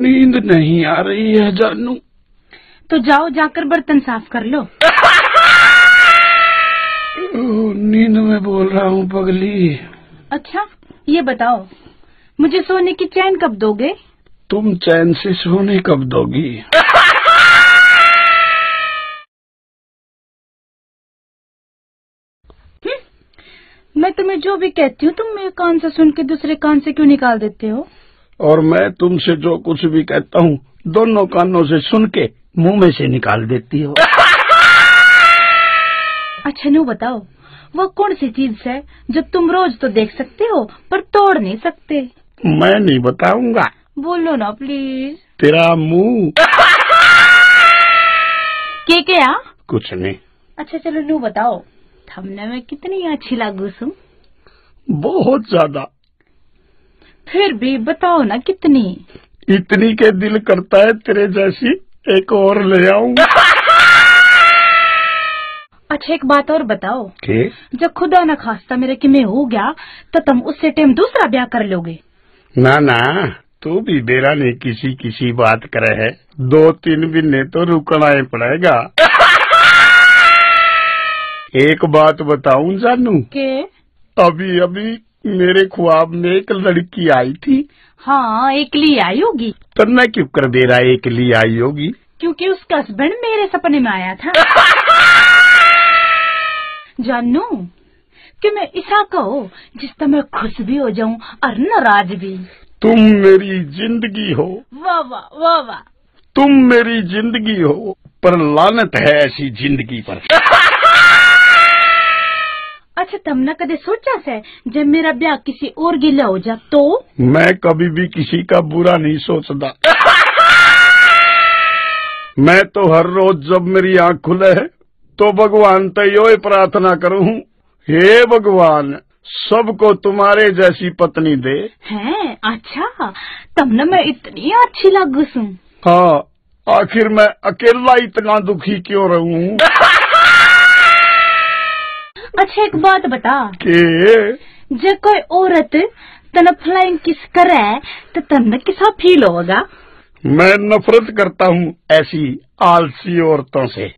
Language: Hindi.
नींद नहीं आ रही है जानू। तो जाओ जाकर बर्तन साफ़ कर लो। नींद में बोल रहा हूँ पगली। अच्छा ये बताओ मुझे सोने की चैन कब दोगे? तुम चैन से सोने कब दोगी? मैं तुम्हें जो भी कहती हूँ तुम मेरे कान से सुन के दूसरे कान से क्यों निकाल देते हो? और मैं तुमसे जो कुछ भी कहता हूँ दोनों कानों से सुन के मुँह में से निकाल देती हो। अच्छा नु बताओ। वो कौन सी चीज़ है जो तुम रोज तो देख सकते हो पर तोड़ नहीं सकते? मैं नहीं बताऊँगा। बोलो ना प्लीज़ तेरा मुँह। के क्या कुछ नहीं। अच्छा चलो नू बताओ। थमने में कितनी अच्छी लागू सुन? बहुत ज़्यादा। फिर भी बताओ ना कितनी। इतनी के दिल करता है तेरे जैसी एक और ले आऊँ। अच्छा एक बात और बताओ। के? जब खुदा न खास्ता मेरे कि मैं हो गया तो तुम उससे टाइम दूसरा ब्याह कर लोगे। ना ना तू भी बेरा नहीं किसी किसी बात करे है। दो तीन महीने तो रुकना ही पड़ेगा। एक बात बताऊँ जानू? के? अभी अभी मेरे ख्वाब में एक लड़की आई थी। हाँ एकली आई होगी। तो मैं क्यों कर दे रहा एक लिए आई होगी? क्योंकि उसका हस्बैंड मेरे सपने में आया था। जानू कि मैं ऐसा कहो जिससे मैं खुश भी हो जाऊँ और नाराज़ भी। तुम मेरी ज़िंदगी हो। वाह वाह वाह वाह। तुम मेरी ज़िंदगी हो पर लानत है ऐसी ज़िंदगी पर। अच्छा तुमने कदे सोचा से जब मेरा ब्याह किसी और गिला हो जा तो? मैं कभी भी किसी का बुरा नहीं सोचता। मैं तो हर रोज जब मेरी आँख खुले है तो भगवान तो यो प्रार्थना करूँ। हे भगवान सबको तुम्हारे जैसी पत्नी दे। हैं अच्छा तुमने मैं इतनी अच्छी लगू सू हाँ आखिर मैं अकेला इतना दुखी क्यों रहूँ? अच्छा एक बात बता। के? जब कोई औरत तना फ्लाइंग किस करे तो तन किसा फील होगा? मैं नफरत करता हूँ ऐसी आलसी औरतों से।